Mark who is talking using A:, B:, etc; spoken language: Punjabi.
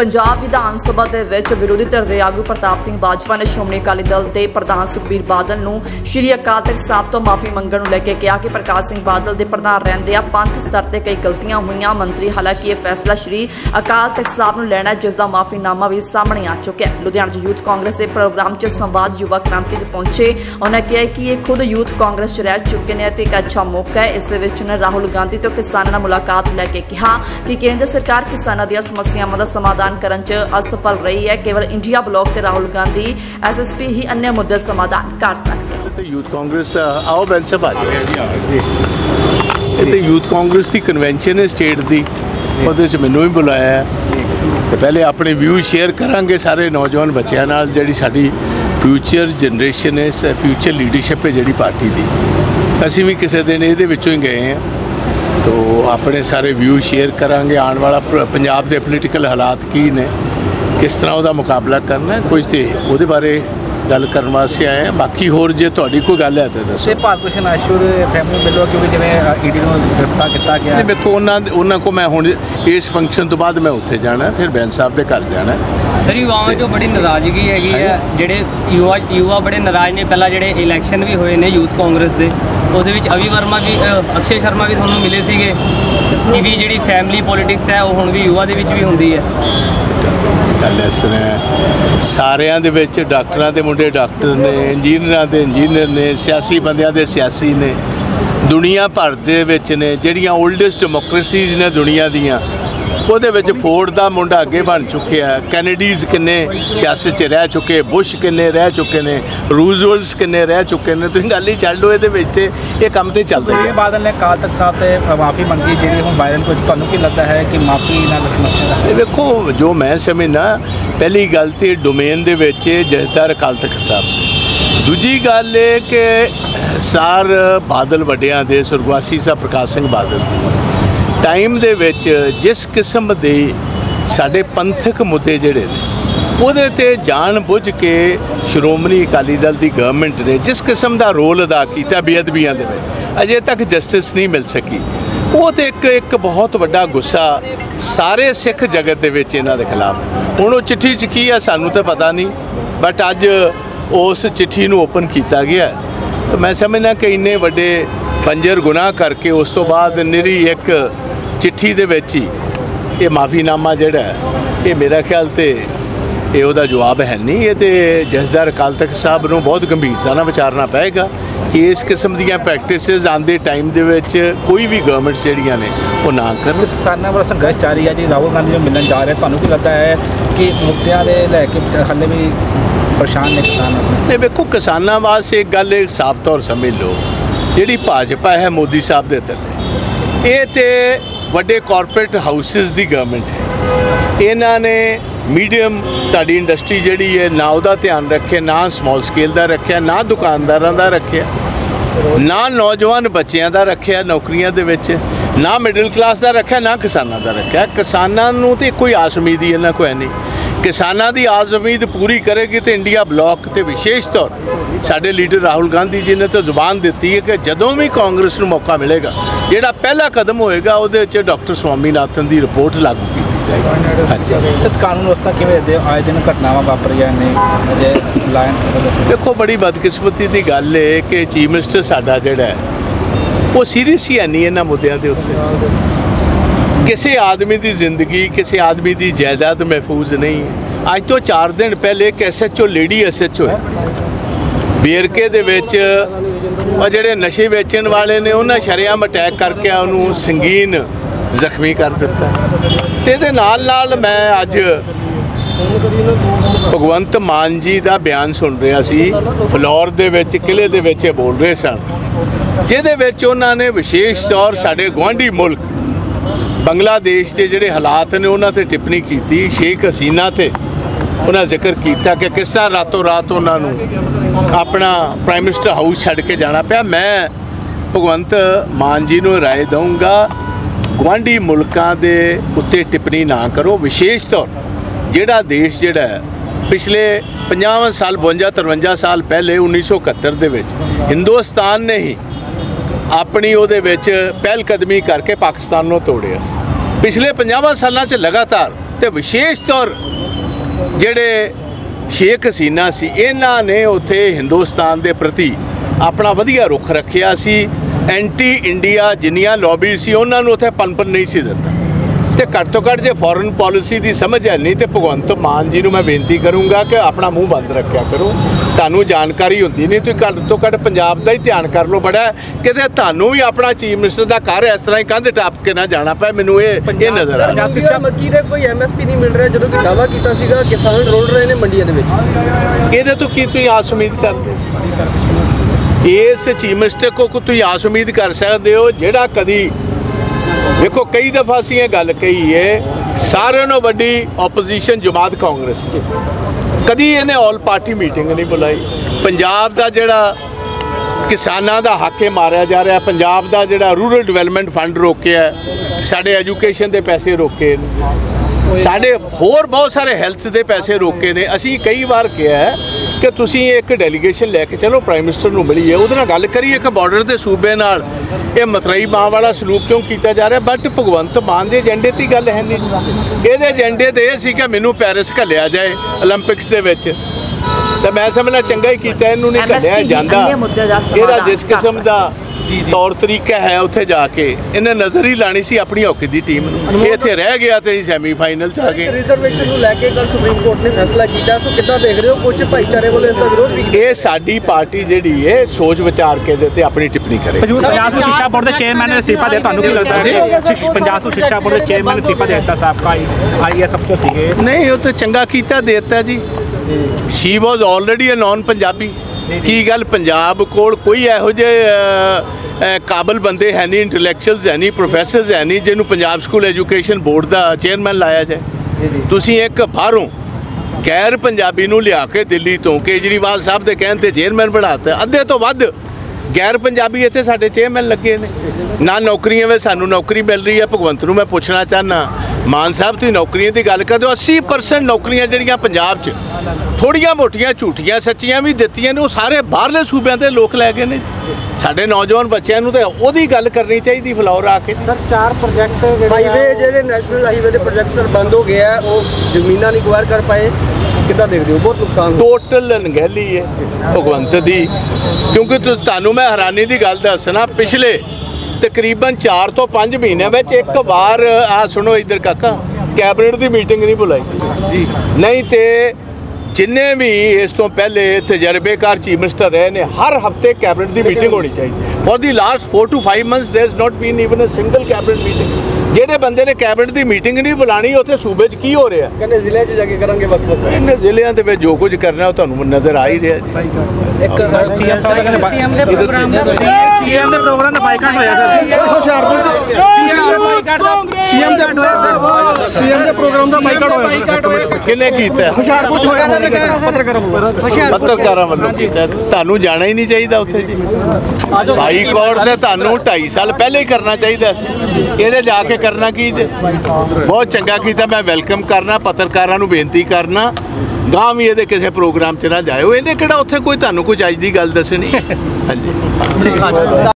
A: ਪੰਜਾਬ ਵਿਧਾਨ ਸਭਾ ਦੇ ਵਿੱਚ ਵਿਰੋਧੀ ਧਿਰ ਦੇ ਆਗੂ ਪ੍ਰਤਾਪ ਸਿੰਘ ਬਾਜਵਾ ਨੇ ਸ਼੍ਰੋਮਣੀ ਅਕਾਲੀ ਦਲ ਦੇ ਪ੍ਰਧਾਨ ਸੁਖਬੀਰ ਬਾਦਲ ਨੂੰ ਸ਼੍ਰੀ ਅਕਾਲ ਤਖਤ ਸਾਹਿਬ ਤੋਂ ਮਾਫੀ ਮੰਗਣ ਨੂੰ ਲੈ ਕੇ ਕਿਹਾ ਕਿ ਪ੍ਰਕਾਸ਼ ਸਿੰਘ ਬਾਦਲ ਦੇ ਪ੍ਰਧਾਨ ਰਹਿੰਦੇ ਆ ਪੰਥ ਸਤਰ ਤੇ ਕਈ ਗਲਤੀਆਂ ਹੋਈਆਂ। ਮੰਤਰੀ ਹਾਲਾਂਕਿ ਇਹ ਫੈਸਲਾ ਸ਼੍ਰੀ ਅਕਾਲ ਤਖਤ ਸਾਹਿਬ ਨੂੰ ਲੈਣਾ ਹੈ, ਜਿਸ ਦਾ ਮਾਫੀਨਾਮਾ ਵੀ ਸਾਹਮਣੇ ਆ ਚੁੱਕਿਆ ਹੈ। ਲੁਧਿਆਣਾ 'ਚ ਯੂਥ ਕਾਂਗਰਸ ਦੇ ਪ੍ਰੋਗਰਾਮ 'ਚ ਸੰਵਾਦ ਯੁਵਾ ਕ੍ਰਾਂਤੀ 'ਚ ਪਹੁੰਚੇ। ਉਹਨਾਂ ਕਿਹਾ ਕਿ ਇਹ ਖੁਦ ਯੂਥ ਕਾਂਗਰਸ 'ਚ ਰਹਿ ਚੁੱਕੇ ਨੇ ਅਤੇ ਇੱਕ ਅੱਛਾ ਮੌਕਾ ਹੈ। ਇਸ ਵਿੱਚ ਉਹਨਾਂ ਰਾਹੁਲ ਗਾਂਧੀ ਤੋਂ ਕਿਸਾਨਾਂ ਨਾਲ ਮੁਲਾਕਾਤ ਲੈ ਕੇ ਕਿਹਾ ਕਿ ਕੇਂਦਰ ਸਰਕਾਰ ਕਿਸਾਨਾਂ ਦੀਆਂ ਸਮੱਸਿਆਵਾਂ ਦਾ ਸਮਾਧਾਨ ਕਰਨ 'ਚ ਅਸਫਲ ਰਹੀ ਹੈ। ਕੇਵਲ ਇੰਡੀਆ ਬਲਾਕ ਤੇ ਰਾਹੁਲ ਗਾਂਧੀ ਐਸਐਸਪੀ ਹੀ ਅੰਨੇ ਮੁੱਦੇ ਦਾ ਸਮਾਧਾਨ ਕਰ ਸਕਦੇ ਹਨ
B: ਤੇ ਯੂਥ ਕਾਂਗਰਸ ਆਓ ਬੈਂਚ ਸਾਹਿਬ ਆ ਜਾਓ। ਇਹ ਤੇ ਯੂਥ ਕਾਂਗਰਸ ਦੀ ਕਨਵੈਨਸ਼ਨ ਹੈ ਸਟੇਟ ਦੀ। ਉਹਦੇ 'ਚ ਮੈਨੂੰ ਵੀ ਬੁਲਾਇਆ ਹੈ। ਤੇ ਪਹਿਲੇ ਆਪਣੇ ਵਿਊ ਸ਼ੇਅਰ ਕਰਾਂਗੇ ਸਾਰੇ ਨੌਜਵਾਨ ਬੱਚਿਆਂ ਨਾਲ ਜਿਹੜੀ ਸਾਡੀ ਫਿਊਚਰ ਜਨਰੇਸ਼ਨ ਹੈ ਫਿਊਚਰ ਲੀਡਰਸ਼ਿਪ ਹੈ ਜਿਹੜੀ ਪਾਰਟੀ ਦੀ। ਅਸੀਂ ਵੀ ਕਿਸੇ ਦਿਨ ਇਹਦੇ ਵਿੱਚੋਂ ਹੀ ਗਏ ਹਾਂ। ਤੋ ਆਪਣੇ ਸਾਰੇ ਵਿਊ ਸ਼ੇਅਰ ਕਰਾਂਗੇ ਆਉਣ ਵਾਲਾ ਪੰਜਾਬ ਦੇ ਪੋਲੀਟੀਕਲ ਹਾਲਾਤ ਕੀ ਨੇ, ਕਿਸ ਤਰ੍ਹਾਂ ਉਹਦਾ ਮੁਕਾਬਲਾ ਕਰਨਾ ਕੁਝ ਤੇ ਉਹਦੇ ਬਾਰੇ ਗੱਲ ਕਰਨ ਵਾਸਤੇ ਆਏ ਹਾਂ। ਬਾਕੀ ਹੋਰ ਜੇ ਤੁਹਾਡੀ ਕੋਈ ਗੱਲ ਹੈ ਤਾਂ ਦੱਸੋ।
C: ਤੇ ਭਾਰਤ ਭੂਸ਼ਣ ਆਸ਼ੂਰ ਫੈਮਿਲੀ ਮਿਲੋ ਕਿਉਂਕਿ ਜਿਵੇਂ ਈਡੀ ਨੂੰ ਗ੍ਰਿਫਤਾਰ ਕੀਤਾ ਗਿਆ।
B: ਨਹੀਂ ਵੇਖੋ ਉਹਨਾਂ ਉਹਨਾਂ ਕੋ ਮੈਂ ਹੁਣ ਇਸ ਫੰਕਸ਼ਨ ਤੋਂ ਬਾਅਦ ਮੈਂ ਉੱਥੇ ਜਾਣਾ ਫਿਰ ਬੈਂਸ ਸਾਹਿਬ ਦੇ ਘਰ ਜਾਣਾ।
D: ਸਰ ਯੁਵਾਵਾਂ 'ਚੋਂ ਬੜੀ ਨਾਰਾਜ਼ਗੀ ਹੈਗੀ ਹੈ। ਜਿਹੜੇ ਯੁਵਾ ਯੁਵਾ ਬੜੇ ਨਾਰਾਜ਼ ਨੇ। ਪਹਿਲਾਂ ਜਿਹੜੇ ਇਲੈਕਸ਼ਨ ਵੀ ਹੋਏ ਨੇ ਯੂਥ ਕਾਂਗਰਸ ਦੇ ਉਹਦੇ ਵਿੱਚ ਅਵੀ ਵਰਮਾ ਵੀ ਅਕਸ਼ੇ ਸ਼ਰਮਾ ਵੀ ਤੁਹਾਨੂੰ ਮਿਲੇ ਸੀਗੇ। ਕਿ ਵੀ ਜਿਹੜੀ ਫੈਮਿਲੀ ਪੋਲਿਟਿਕਸ ਹੈ ਉਹ ਹੁਣ ਵੀ ਯੁਵਾ ਦੇ ਵਿੱਚ ਵੀ ਹੁੰਦੀ ਹੈ।
B: ਗੱਲ ਇਸ ਤਰ੍ਹਾਂ ਸਾਰਿਆਂ ਦੇ ਵਿੱਚ ਡਾਕਟਰਾਂ ਦੇ ਮੁੰਡੇ ਡਾਕਟਰ ਨੇ, ਇੰਜੀਨੀਅਰਾਂ ਦੇ ਇੰਜੀਨੀਅਰ ਨੇ, ਸਿਆਸੀ ਬੰਦਿਆਂ ਦੇ ਸਿਆਸੀ ਨੇ, ਦੁਨੀਆ ਭਰ ਦੇ ਵਿੱਚ ਨੇ, ਜਿਹੜੀਆਂ 올ਡੈਸਟ ਡੈਮੋਕ੍ਰੇਸੀਜ਼ ਨੇ ਦੁਨੀਆ ਦੀਆਂ ਉਹਦੇ ਵਿੱਚ ਫੋਰਡ ਦਾ ਮੁੰਡਾ ਅੱਗੇ ਬਣ ਚੁੱਕਿਆ ਕੈਨੇਡੀਜ਼ ਕਿੰਨੇ ਸਿਆਸਤ 'ਚ ਰਹਿ ਚੁੱਕੇ ਬੁਸ਼ ਕਿੰਨੇ ਰਹਿ ਚੁੱਕੇ ਨੇ ਰੂਜ਼ਵੈਲਟਸ ਕਿੰਨੇ ਰਹਿ ਚੁੱਕੇ ਨੇ ਤੁਸੀਂ ਗੱਲ ਹੀ ਛੱਡ ਲਓ ਇਹਦੇ ਵਿੱਚ ਤੇ ਇਹ ਕੰਮ ਤੇ ਚੱਲਦਾ ਹੀ।
C: ਬਾਦਲ ਨੇ ਅਕਾਲ ਤਖਤ ਸਾਹਿਬ ਤੇ ਮਾਫੀ ਮੰਗੀ ਜਿਹੜੀ ਹੁਣ ਵਾਇਰਲ ਕੁਝ ਤੁਹਾਨੂੰ ਕੀ ਲੱਗਦਾ ਹੈ ਕਿ ਮਾਫੀ ਨਾਲ ਸਮੱਸਿਆ ਦਾ?
B: ਵੇਖੋ ਜੋ ਮੈਂ ਸਮਝਣਾ ਪਹਿਲੀ ਗੱਲ ਤੇ ਡੋਮੇਨ ਦੇ ਵਿੱਚ ਜਥੇਦਾਰ ਅਕਾਲ ਤਖਤ ਸਾਹਿਬ ਦੂਜੀ ਗੱਲ ਇਹ ਕਿ ਸਾਰ ਬਾਦਲ ਵੱਡਿਆਂ ਦੇ ਸੁਰਗਵਾਸੀ ਸਾਹਿਬ ਪ੍ਰਕਾਸ਼ ਸਿੰਘ ਬਾਦਲ ਦੀ। ਟਾਈਮ ਦੇ ਵਿੱਚ ਜਿਸ ਕਿਸਮ ਦੇ ਸਾਡੇ ਪੰਥਕ ਮੁੱਦੇ ਜਿਹੜੇ ਨੇ, ਉਹਦੇ ਤੇ ਜਾਣ ਬੁੱਝ ਕੇ ਸ਼੍ਰੋਮਣੀ ਅਕਾਲੀ ਦਲ ਦੀ ਗਵਰਨਮੈਂਟ ਨੇ ਜਿਸ ਕਿਸਮ ਦਾ ਰੋਲ ਅਦਾ ਕੀਤਾ ਬੇਅਦਬੀਆਂ ਦੇ ਵਿੱਚ, ਅਜੇ ਤੱਕ ਜਸਟਿਸ ਨਹੀਂ ਮਿਲ ਸਕੀ। ਉਹ ਤੇ ਇੱਕ ਇੱਕ ਬਹੁਤ ਵੱਡਾ ਗੁੱਸਾ ਸਾਰੇ ਸਿੱਖ ਜਗਤ ਦੇ ਵਿੱਚ ਇਹਨਾਂ ਦੇ ਖਿਲਾਫ। ਹੁਣ ਉਹ ਚਿੱਠੀ 'ਚ ਕੀ ਆ ਸਾਨੂੰ ਤਾਂ ਪਤਾ ਨਹੀਂ ਬਟ ਅੱਜ ਉਸ ਚਿੱਠੀ ਨੂੰ ਓਪਨ ਕੀਤਾ ਗਿਆ। ਮੈਂ ਸਮਝਦਾ ਕਿ ਇੰਨੇ ਵੱਡੇ ਪੰਜਰ ਗੁਨਾਹ ਕਰਕੇ ਉਸ ਤੋਂ ਬਾਅਦ ਨਿਰੀ ਇੱਕ ਚਿੱਠੀ ਦੇ ਵਿੱਚ ਹੀ ਇਹ ਮਾਫੀਨਾਮਾ ਜਿਹੜਾ ਇਹ ਮੇਰਾ ਖਿਆਲ ਤੇ ਇਹ ਉਹਦਾ ਜਵਾਬ ਹੈ ਨਹੀਂ। ਇਹ ਤੇ ਜਥੇਦਾਰ ਅਕਾਲ ਤਖਤ ਸਾਹਿਬ ਨੂੰ ਬਹੁਤ ਗੰਭੀਰਤਾ ਨਾਲ ਵਿਚਾਰਨਾ ਪਏਗਾ ਕਿ ਇਸ ਕਿਸਮ ਦੀਆਂ ਪ੍ਰੈਕਟਿਸਿਸ ਆਂਦੇ ਟਾਈਮ ਦੇ ਵਿੱਚ ਕੋਈ ਵੀ ਗਵਰਨਮੈਂਟਸ ਜਿਹੜੀਆਂ ਨੇ ਉਹ ਨਾ ਕਰਨ।
C: ਕਿਸਾਨਾਂ ਵੱਲੋਂ ਸੰਘਰਸ਼ ਜਾਰੀ ਹੈ ਜੀ। ਰਾਹੁਲ ਗਾਂਧੀ ਨੂੰ ਮਿਲਣ ਜਾ ਰਹੇ ਤੁਹਾਨੂੰ ਕੀ ਲੱਗਦਾ ਹੈ ਕਿ ਮੁੱਦਿਆਂ ਦੇ ਲੈ ਕੇ ਹਾਲੇ ਵੀ ਪਰੇਸ਼ਾਨ ਨੇ ਕਿਸਾਨ ਆਪਣੇ?
B: ਵੇਖੋ ਕਿਸਾਨਾਂ ਵਾਸਤੇ ਇੱਕ ਗੱਲ ਇੱਕ ਸਾਫ਼ ਤੌਰ ਸਮਝ ਲਓ। ਜਿਹੜੀ ਭਾਜਪਾ ਹੈ ਮੋਦੀ ਸਾਹਿਬ ਦੇ ਥੱਲੇ ਇਹ ਤੇ ਵੱਡੇ ਕਾਰਪੋਰੇਟ ਹਾਊਸਸ ਦੀ ਗਵਰਨਮੈਂਟ ਹੈ। ਇਹਨਾਂ ਨੇ ਮੀਡੀਅਮ ਤੁਹਾਡੀ ਇੰਡਸਟਰੀ ਜਿਹੜੀ ਹੈ, ਨਾ ਉਹਦਾ ਧਿਆਨ ਰੱਖਿਆ, ਨਾ ਸਮਾਲ ਸਕੇਲ ਦਾ ਰੱਖਿਆ, ਨਾ ਦੁਕਾਨਦਾਰਾਂ ਦਾ ਰੱਖਿਆ, ਨਾ ਨੌਜਵਾਨ ਬੱਚਿਆਂ ਦਾ ਰੱਖਿਆ ਨੌਕਰੀਆਂ ਦੇ ਵਿੱਚ, ਨਾ ਮਿਡਲ ਕਲਾਸ ਦਾ ਰੱਖਿਆ, ਨਾ ਕਿਸਾਨਾਂ ਦਾ ਰੱਖਿਆ। ਕਿਸਾਨਾਂ ਨੂੰ ਤੇ ਕੋਈ ਆਸ ਉਮੀਦ ਹੀ ਇਹਨਾਂ ਕੋਈ ਹੈ ਨਹੀਂ। ਕਿਸਾਨਾਂ ਦੀ ਆਸ ਉਮੀਦ ਪੂਰੀ ਕਰੇਗੀ ਤੇ ਇੰਡੀਆ ਬਲਾਕ ਤੇ ਵਿਸ਼ੇਸ਼ ਤੌਰ ਸਾਡੇ ਲੀਡਰ ਰਾਹੁਲ ਗਾਂਧੀ ਜੀ ਨੇ ਤਾਂ ਜ਼ੁਬਾਨ ਦਿੱਤੀ ਹੈ ਕਿ ਜਦੋਂ ਵੀ ਕਾਂਗਰਸ ਨੂੰ ਮੌਕਾ ਮਿਲੇਗਾ ਜਿਹੜਾ ਪਹਿਲਾ ਕਦਮ ਹੋਏਗਾ ਉਹਦੇ ਵਿੱਚ ਡਾਕਟਰ ਸਵਾਮੀਨਾਥਨ ਦੀ ਰਿਪੋਰਟ ਲਾਗੂ ਕੀਤੀ ਜਾਏਗੀ। ਹਾਂਜੀ।
C: ਤੇ ਕਾਨੂੰਨ ਵਿਵਸਥਾ ਕਿਵੇਂ ਦੇ ਆਏ ਦਿਨ ਘਟਨਾਵਾਂ ਵਾਪਰੀਆਂ ਨੇ? ਅਜੇ ਲਾਇਨ
B: ਦੇਖੋ ਬੜੀ ਬਦਕਿਸਮਤੀ ਦੀ ਗੱਲ ਹੈ ਕਿ ਚੀਫ ਮਿਨਿਸਟਰ ਸਾਡਾ ਜਿਹੜਾ ਉਹ ਸੀਰੀਅਸ ਹੈ ਨਹੀਂ ਇਹਨਾਂ ਮੁੱਦਿਆਂ ਦੇ ਉੱਤੇ। ਕਿਸੇ ਆਦਮੀ ਦੀ ਜ਼ਿੰਦਗੀ, ਕਿਸੇ ਆਦਮੀ ਦੀ ਜਾਇਦਾਦ ਮਹਿਫੂਜ਼ ਨਹੀਂ। ਅੱਜ ਤੋਂ 4 ਦਿਨ ਪਹਿਲੇ ਇੱਕ ਐਸਐਚਓ ਲੇਡੀ ਐਸਐਚਓ ਹੈ। ਵੇਰਕੇ ਦੇ ਵਿੱਚ ਉਹ ਜਿਹੜੇ ਨਸ਼ੇ ਵੇਚਣ ਵਾਲੇ ਨੇ, ਉਹਨਾਂ ਸ਼ਰੇਆਮ ਅਟੈਕ ਕਰਕੇ ਉਹਨੂੰ ਸੰਗੀਨ ਜ਼ਖਮੀ ਕਰ ਦਿੱਤਾ। ਤੇ ਇਹਦੇ ਨਾਲ ਨਾਲ ਮੈਂ ਅੱਜ ਭਗਵੰਤ ਮਾਨ ਜੀ ਦਾ ਬਿਆਨ ਸੁਣ ਰਿਹਾ ਸੀ। ਫਲੋਰ ਦੇ ਵਿੱਚ ਕਿਲੇ ਦੇ ਵਿੱਚ ਇਹ ਬੋਲ ਰਹੇ ਸਨ। ਜਿਹਦੇ ਵਿੱਚ ਉਹਨਾਂ ਨੇ ਵਿਸ਼ੇਸ਼ ਤੌਰ ਸਾਡੇ ਗੁਆਂਢੀ ਮੁਲਕ ਬੰਗਲਾਦੇਸ਼ ਦੇ ਜਿਹੜੇ ਹਾਲਾਤ ਨੇ ਉਹਨਾਂ ਤੇ ਟਿੱਪਣੀ ਕੀਤੀ, ਸ਼ੇਖ ਹਸੀਨਾ ਤੇ ਉਹਨਾਂ ਜ਼ਿਕਰ ਕੀਤਾ ਕਿ ਕਿਸ ਤਰ੍ਹਾਂ ਰਾਤੋਂ ਰਾਤ ਉਹਨਾਂ ਨੂੰ ਆਪਣਾ ਪ੍ਰਾਈਮ ਮਿਨਿਸਟਰ ਹਾਊਸ ਛੱਡ ਕੇ ਜਾਣਾ ਪਿਆ। ਮੈਂ ਭਗਵੰਤ ਮਾਨ ਜੀ ਨੂੰ ਰਾਏ ਦਊਂਗਾ, ਗੁਆਂਢੀ ਮੁਲਕਾਂ ਦੇ ਉੱਤੇ ਟਿੱਪਣੀ ਨਾ ਕਰੋ। ਵਿਸ਼ੇਸ਼ ਤੌਰ ਜਿਹੜਾ ਦੇਸ਼ ਜਿਹੜਾ ਪਿਛਲੇ 50 ਸਾਲ 52 53 ਸਾਲ ਪਹਿਲੇ 1971 ਦੇ ਵਿੱਚ ਹਿੰਦੁਸਤਾਨ ਨੇ ਹੀ ਆਪਣੀ ਉਹਦੇ ਵਿੱਚ ਪਹਿਲ ਕਦਮੀ ਕਰਕੇ ਪਾਕਿਸਤਾਨ ਨੂੰ ਤੋੜਿਆ ਸੀ। ਪਿਛਲੇ 50 ਸਾਲਾਂ 'ਚ ਲਗਾਤਾਰ ਤੇ ਵਿਸ਼ੇਸ਼ ਤੌਰ ਜਿਹੜੇ ਸ਼ੇਖ ਹਸੀਨਾ ਸੀ, ਇਹਨਾਂ ਨੇ ਉੱਥੇ ਹਿੰਦੁਸਤਾਨ ਦੇ ਪ੍ਰਤੀ ਆਪਣਾ ਵਧੀਆ ਰੁਖ ਰੱਖਿਆ ਸੀ। ਐਂਟੀ ਇੰਡੀਆ ਜਿੰਨੀਆਂ ਲੌਬੀ ਸੀ, ਉਹਨਾਂ ਨੂੰ ਉੱਥੇ ਪਨਪਨ ਨਹੀਂ ਸੀ ਦਿੱਤਾ। ਤੇ ਘੱਟ ਤੋਂ ਘੱਟ ਜੇ ਫੋਰਨ ਪਾਲਿਸੀ ਦੀ ਸਮਝ ਹੈ ਨਹੀਂ, ਤੇ ਭਗਵੰਤ ਮਾਨ ਜੀ ਨੂੰ ਮੈਂ ਬੇਨਤੀ ਕਰੂੰਗਾ ਕਿ ਆਪਣਾ ਮੂੰਹ ਬੰਦ ਰੱਖਿਆ ਕਰੋ। ਤੁਹਾਨੂੰ ਜਾਣਕਾਰੀ ਹੁੰਦੀ ਨਹੀਂ ਤੁਸੀਂ ਘੱਟ ਤੋਂ ਘੱਟ ਪੰਜਾਬ ਦਾ ਹੀ ਧਿਆਨ ਕਰ ਲਓ ਬੜਾ। ਕਿਤੇ ਤੁਹਾਨੂੰ ਵੀ ਆਪਣਾ ਚੀਫ ਮਿਨਿਸਟਰ ਦਾ ਘਰ ਇਸ ਤਰ੍ਹਾਂ ਹੀ ਕੰਧ ਟੱਪ ਕੇ ਨਾ ਜਾਣਾ ਪਏ ਮੈਨੂੰ ਇਹ ਇਹ ਨਜ਼ਰ ਆ
C: ਪੰਜਾਬ
E: ਮੱਕੀ ਮੱਕੀ ਦੇ ਕੋਈ ਐਮਐਸਪੀ ਨਹੀਂ ਮਿਲ ਰਿਹਾ ਜਦੋਂ ਕਿ ਦਾਵਾ ਕੀਤਾ ਸੀਗਾ ਕਿਸਾਨ ਰੋਲ ਰਹੇ ਨੇ ਮੰਡੀਆਂ ਦੇ ਵਿੱਚ।
B: ਇਹਦੇ ਤੋਂ ਕੀ ਤੁਸੀਂ ਆਸ ਉਮੀਦ ਕਰਦੇ? ਇਸ ਚੀਫ ਮਿਨਿਸਟਰ ਕੋ ਕੋ ਤੁਸੀਂ ਆਸ ਉਮੀਦ ਕਰ ਸਕਦੇ ਹੋ ਜਿਹੜਾ ਕਦੀ ਦੇਖੋ ਕਈ ਦਫਾ ਅਸੀਂ ਇਹ ਗੱਲ ਕਹੀ ਹੈ ਸਾਰਿਆਂ ਨਾਲੋਂ ਵੱਡੀ ਆਪੋਜੀਸ਼ਨ ਜਮਾਤ ਕਾਂਗਰਸ ਕਦੀ ਇਹਨੇ ਆਲ ਪਾਰਟੀ ਮੀਟਿੰਗ ਨਹੀਂ ਬੁਲਾਈ। ਪੰਜਾਬ ਦਾ ਜਿਹੜਾ ਕਿਸਾਨਾਂ ਦਾ ਹੱਕ ਮਾਰਿਆ ਜਾ ਰਿਹਾ, ਪੰਜਾਬ ਦਾ ਜਿਹੜਾ ਰੂਰਲ ਡਿਵੈਲਪਮੈਂਟ ਫੰਡ ਰੋਕਿਆ, ਸਾਡੇ ਐਜੂਕੇਸ਼ਨ ਦੇ ਪੈਸੇ ਰੋਕੇ ਸਾਡੇ ਹੋਰ ਬਹੁਤ ਸਾਰੇ ਹੈਲਥ ਦੇ ਪੈਸੇ ਰੋਕੇ ਨੇ। ਅਸੀਂ ਕਈ ਵਾਰ ਕਿਹਾ ਕਿ ਤੁਸੀਂ ਇੱਕ ਡੈਲੀਗੇਸ਼ਨ ਲੈ ਕੇ ਚਲੋ ਪ੍ਰਾਈਮ ਮਿਨਿਸਟਰ ਨੂੰ ਮਿਲੀਏ। ਉਹਦੇ ਨਾਲ ਗੱਲ ਕਰੀਏ ਕਿ ਬਾਰਡਰ ਦੇ ਸੂਬੇ ਨਾਲ। ਇਹ ਮਤਰਾਈ ਮਾਂ ਵਾਲਾ ਸਲੂਕ ਕਿਉਂ ਕੀਤਾ ਜਾ ਰਿਹਾ? ਬਟ ਭਗਵੰਤ ਮਾਨ ਦੇ ਏਜੰਡੇ ਦੀ ਗੱਲ ਹੈ ਨਹੀਂ। ਇਹਦੇ ਏਜੰਡੇ ਤੇ ਇਹ ਸੀ ਕਿ ਮੈਨੂੰ ਪੈਰਿਸ ਘੱਲਿਆ ਜਾਏ 올림픽ਸ ਦੇ ਵਿੱਚ। ਤਾਂ ਮੈਂ ਸਮਝਣਾ ਚੰਗਾ ਹੀ ਕੀਤਾ ਇਹਨੂੰ ਨਹੀਂ ਘੱਲਿਆ ਜਾਂਦਾ। ਇਹਦਾ ਜਿਸ ਕਿਸਮ ਦਾ ਤੌਰ ਤਰੀਕਾ ਹੈ ਉੱਥੇ ਜਾ ਕੇ। ਇਹਨੇ ਨਜ਼ਰ ਹੀ ਲਾਣੀ ਸੀ ਆਪਣੀ ਹਾਕੀ ਦੀ ਟੀਮ ਨੂੰ। ਇਹ ਇੱਥੇ ਰਹਿ ਗਿਆ ਤੇ ਸੈਮੀਫਾਈਨਲ ਚ ਆ ਗਏ।
E: ਰਿਜ਼ਰਵੇਸ਼ਨ ਨੂੰ ਲੈ ਕੇ ਕੱਲ ਸੁਪਰੀਮ ਕੋਰਟ ਨੇ ਫੈਸਲਾ ਕੀਤਾ। ਸੋ ਕਿੱਦਾਂ ਦੇਖ ਰਹੇ ਹੋ? ਕੁਝ ਭਾਈਚਾਰੇ ਵੱਲੋਂ ਇਸ ਦਾ ਵਿਰੋਧ ਵੀ
B: ਇਹ ਸਾਡੀ ਪਾਰਟੀ ਜਿਹੜੀ ਹੈ ਸੋਚ ਵਿਚਾਰ ਕੇ ਦੇ ਤੇ ਆਪਣੀ ਟਿੱਪਣੀ ਕਰੇ।
C: ਪੰਜਾਬ ਤੋਂ ਸਿੱਖਿਆ ਬੋਰਡ ਦੇ ਚੇਅਰਮੈਨ ਨੇ ਅਸਤੀਫਾ ਦੇ ਤੁਹਾਨੂੰ ਕੀ ਲੱਗਦਾ ਹੈ ਪੰਜਾਬ ਤੋਂ ਸਿੱਖਿਆ ਬੋਰਡ ਦੇ ਚੇਅਰਮੈਨ ਨੇ ਅਸਤੀਫਾ ਦੇ ਦਿੱਤਾ ਸਾਬਕਾ ਆਈਐਸ ਅਫਸਰ ਸੀਗੇ।
B: ਨਹੀਂ ਉਹ ਤਾਂ ਚੰਗਾ ਕੀਤਾ ਦੇਤਾ ਜੀ। She was already a non Punjabi ਕੀ ਗੱਲ ਪੰਜਾਬ ਕੋਲ ਕੋਈ ਇਹੋ ਜਿਹੇ ਕਾਬਲ ਬੰਦੇ ਹੈ ਨਹੀਂ ਇੰਟੈਲੈਕਚੁਅਲਸ ਹੈ ਨਹੀਂ ਪ੍ਰੋਫੈਸਰਸ ਹੈ ਨਹੀਂ ਜਿਹਨੂੰ ਪੰਜਾਬ ਸਕੂਲ ਐਜੂਕੇਸ਼ਨ ਬੋਰਡ ਦਾ ਚੇਅਰਮੈਨ ਲਾਇਆ ਜਾਏ? ਤੁਸੀਂ ਇੱਕ ਬਾਹਰੋਂ ਗੈਰ ਪੰਜਾਬੀ ਨੂੰ ਲਿਆ ਕੇ ਦਿੱਲੀ ਤੋਂ ਕੇਜਰੀਵਾਲ ਸਾਹਿਬ ਦੇ ਕਹਿਣ ਤੇ ਚੇਅਰਮੈਨ ਬਣਾਤਾ ਅੱਧੇ ਤੋਂ ਵੱਧ ਗੈਰ ਪੰਜਾਬੀ ਇੱਥੇ ਸਾਡੇ ਚੇਅਰਮੈਨ ਲੱਗੇ ਨੇ। ਨਾ ਨੌਕਰੀਆਂ ਵਿੱਚ ਸਾਨੂੰ ਨੌਕਰੀ ਮਿਲ ਰਹੀ ਹੈ। ਭਗਵੰਤ ਨੂੰ ਮੈਂ ਪੁੱਛਣਾ ਚਾਹਨਾ ਮਾਨ ਸਾਹਿਬ ਤੁਸੀਂ ਨੌਕਰੀਆਂ ਦੀ ਗੱਲ ਕਰਦੇ ਹੋ 80% ਨੌਕਰੀਆਂ ਜਿਹੜੀਆਂ ਪੰਜਾਬ 'ਚ ਥੋੜੀਆਂ ਮੋਟੀਆਂ ਝੂਠੀਆਂ ਸੱਚੀਆਂ ਵੀ ਦਿੱਤੀਆਂ ਨੇ ਉਹ ਸਾਰੇ ਬਾਹਰਲੇ ਸੂਬਿਆਂ ਦੇ ਲੋਕ ਲੈ ਗਏ ਨੇ। ਸਾਡੇ ਨੌਜਵਾਨ ਬੱਚਿਆਂ ਨੂੰ ਤੇ ਉਹਦੀ ਗੱਲ ਕਰਨੀ ਚਾਹੀਦੀ ਫਲੋਰ ਆ ਕੇ।
C: ਸਰ ਚਾਰ ਪ੍ਰੋਜੈਕਟ
E: ਹਾਈਵੇ ਜਿਹੜੇ ਨੈਸ਼ਨਲ ਹਾਈਵੇ ਦੇ ਪ੍ਰੋਜੈਕਟ ਸਰ ਬੰਦ ਹੋ ਗਏ ਆ ਉਹ ਜ਼ਮੀਨਾਂ ਨਹੀਂ ਅਕਵਾਇਰ ਕਰ ਪਾਏ। ਕਿੱਦਾਂ ਦੇਖਦੇ ਹੋ? ਬਹੁਤ ਨੁਕਸਾਨ
B: ਟੋਟਲ ਅਣਗਹਿਲੀ ਹੈ ਭਗਵੰਤ ਦੀ। ਕਿਉਂਕਿ ਤੁਸੀਂ ਤੁਹਾਨੂੰ ਮੈਂ ਹੈਰਾਨੀ ਦੀ ਗੱਲ ਦੱਸਣਾ ਪਿਛਲੇ ਤਕਰੀਬਨ 4 ਤੋਂ 5 ਮਹੀਨਿਆਂ ਵਿੱਚ ਇੱਕ ਵਾਰ ਆ ਸੁਣੋ ਇੱਧਰ ਕਾਕਾ ਕੈਬਨਿਟ ਦੀ ਮੀਟਿੰਗ ਨਹੀਂ ਬੁਲਾਈ। ਜੀ। ਨਹੀਂ ਤੇ ਜਿੰਨੇ ਵੀ ਇਸ ਤੋਂ ਪਹਿਲੇ ਤਜਰਬੇਕਾਰ ਚੀਫ ਮਿਨਿਸਟਰ ਰਹੇ ਨੇ ਹਰ ਹਫ਼ਤੇ ਕੈਬਨਿਟ ਦੀ ਮੀਟਿੰਗ ਹੋਣੀ ਚਾਹੀਦੀ। For the last 4 to 5 months there is not been even a single cabinet meeting ਜਿਹੜੇ ਬੰਦੇ ਨੇ ਕੈਬਨਿਟ ਦੀ ਮੀਟਿੰਗ ਨਹੀਂ ਬੁਲਾਣੀ ਉੱਥੇ ਸੂਬੇ 'ਚ ਕੀ ਹੋ ਰਿਹਾ
E: ਕਹਿੰਦੇ ਜ਼ਿਲ੍ਹੇ 'ਚ ਜਾ ਕੇ ਕਰਾਂਗੇ ਵਕਤ ਵਕਤ
B: ਇਹਨਾਂ ਜ਼ਿਲ੍ਹਿਆਂ ਦੇ ਵਿੱਚ ਜੋ ਕੁਝ ਕਰਨਾ ਉਹ ਤੁਹਾਨੂੰ ਨਜ਼ਰ ਆ ਹੀ ਰਿਹਾ ਜੀ
C: ਇੱਕ ਸੀਐਮ ਸਾਹਿਬ ਕਹਿੰਦੇ ਸੀਐਮ ਦੇ ਪ੍ਰੋਗਰਾਮ ਦਾ ਸੀਐਮ ਦੇ ਪ੍ਰੋਗਰਾਮ ਦਾ ਬਾਈਕਾਟ ਹੋਇਆ ਸਰ ਹੁਸ਼ਿਆਰਪੁਰ ਸੀਐਮ ਦੇ ਬਾਈਕਾਟ ਦਾ ਸੀਐਮ ਦੇ ਹੋਇਆ ਸਰ ਸੀਐਮ ਦੇ ਪ੍ਰੋਗਰਾਮ ਦਾ ਬਾਈਕਾਟ ਹੋਇਆ
B: ਕਿਹਨੇ ਕੀਤਾ?
C: ਹੁਸ਼ਿਆਰਪੁਰ ਚ ਹੋਇਆ ਪੱਤਰਕਾਰ ਵੱਲੋਂ।
B: ਪੱਤਰਕਾਰਾਂ ਵੱਲੋਂ ਕੀਤਾ। ਤੁਹਾਨੂੰ ਜਾਣਾ ਹੀ ਨਹੀਂ ਚਾਹੀਦਾ ਉੱਥੇ ਜੀ। ਹਾਈ ਕੋਰਟ ਤੇ ਤੁਹਾਨੂੰ 2.5 ਸਾਲ ਪਹਿਲੇ ਹੀ ਕਰਨਾ ਚਾਹੀਦਾ ਸੀ। ਇਹਦੇ ਜਾ ਕੇ ਕਰਨਾ ਕੀ ਜੇ? ਬਹੁਤ ਚੰਗਾ ਕੀਤਾ। ਮੈਂ ਵੈਲਕਮ ਕਰਨਾ ਪੱਤਰਕਾਰਾਂ ਨੂੰ ਬੇਨਤੀ ਕਰਨਾ। ਗਾਂ ਵੀ ਇਹਦੇ ਕਿਸੇ ਪ੍ਰੋਗਰਾਮ 'ਚ ਨਾ ਜਾਇਓ। ਇਹਨੇ ਕਿਹੜਾ ਉੱਥੇ ਕੋਈ ਤੁਹਾਨੂੰ ਕੋਈ ਅੱਜ ਦੀ ਗੱਲ ਦੱਸਣੀ? ਹਾਂਜੀ।